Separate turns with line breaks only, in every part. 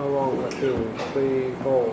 How long? One, two, three, four.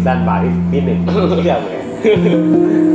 Pakistan, Paris, Bimin. Siap ya.